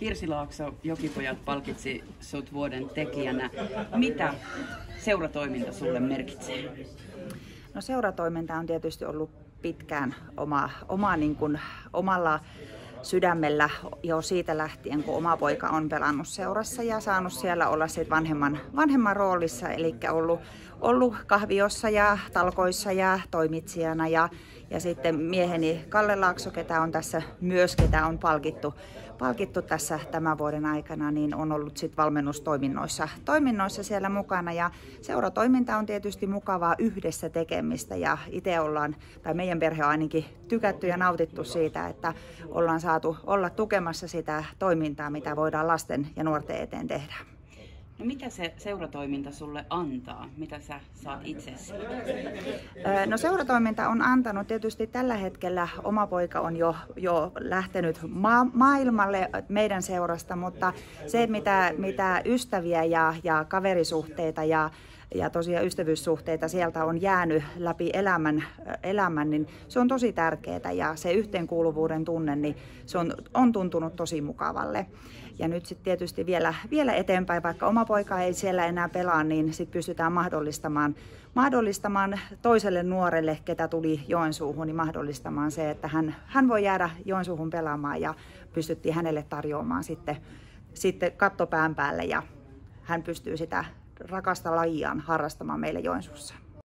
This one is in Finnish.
Kirsi Laakso, Jokipojat palkitsi sut vuoden tekijänä. Mitä seuratoiminta sulle merkitsee? No seuratoiminta on tietysti ollut pitkään oma, oma niin kuin, omalla sydämellä jo siitä lähtien, kun oma poika on pelannut seurassa ja saanut siellä olla sit vanhemman, vanhemman roolissa, eli ollut, ollut kahviossa ja talkoissa ja toimitsijana ja, ja sitten mieheni Kalle Laakso, ketä on tässä myös, ketä on palkittu, palkittu tässä tämän vuoden aikana, niin on ollut sit valmennustoiminnoissa toiminnoissa siellä mukana. Ja seuratoiminta on tietysti mukavaa yhdessä tekemistä ja itse ollaan, tai meidän perhe on ainakin tykätty ja nautittu siitä, että ollaan saatu olla tukemassa sitä toimintaa, mitä voidaan lasten ja nuorten eteen tehdä. No mitä se seuratoiminta sulle antaa? Mitä sä saat itsesi? No seuratoiminta on antanut tietysti tällä hetkellä, oma poika on jo, jo lähtenyt ma- maailmalle meidän seurasta, mutta se mitä, mitä ystäviä ja, ja kaverisuhteita ja ja tosiaan ystävyyssuhteita sieltä on jäänyt läpi elämän, elämän niin se on tosi tärkeää ja se yhteenkuuluvuuden tunne, niin se on, on tuntunut tosi mukavalle. Ja nyt sitten tietysti vielä, vielä eteenpäin, vaikka oma poika ei siellä enää pelaa, niin sitten pystytään mahdollistamaan, mahdollistamaan toiselle nuorelle, ketä tuli Joensuuhun, niin mahdollistamaan se, että hän, hän voi jäädä Joensuuhun pelaamaan ja pystyttiin hänelle tarjoamaan sitten, sitten kattopään päälle ja hän pystyy sitä rakasta lajiaan harrastamaan meille Joensuussa.